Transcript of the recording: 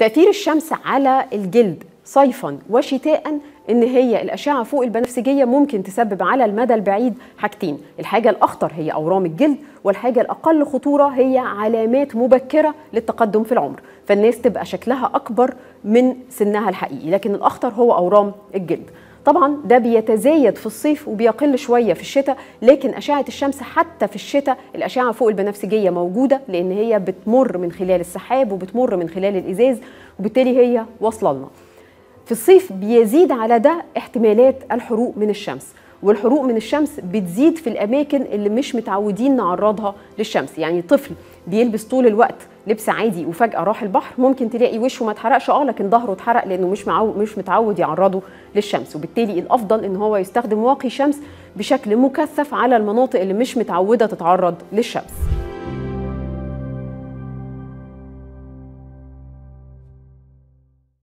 تأثير الشمس على الجلد صيفا وشتاء إن هي الأشعة فوق البنفسجية ممكن تسبب على المدى البعيد حاجتين. الحاجة الأخطر هي أورام الجلد والحاجة الأقل خطورة هي علامات مبكرة للتقدم في العمر. فالناس تبقى شكلها أكبر من سنها الحقيقي لكن الأخطر هو أورام الجلد. طبعا ده بيتزايد في الصيف وبيقل شوية في الشتاء لكن أشعة الشمس حتى في الشتاء الأشعة فوق البنفسجية موجودة لأن هي بتمر من خلال السحاب وبتمر من خلال الإزاز وبالتالي هي واصلة لنا. في الصيف بيزيد على ده احتمالات الحروق من الشمس والحروق من الشمس بتزيد في الأماكن اللي مش متعودين نعرضها للشمس. يعني طفل بيلبس طول الوقت لبس عادي وفجأة راح البحر ممكن تلاقي وشه ما اتحرقش آه لكن ظهره اتحرق لأنه مش معو مش متعود يعرضه للشمس. وبالتالي الأفضل إن هو يستخدم واقي شمس بشكل مكثف على المناطق اللي مش متعودة تتعرض للشمس.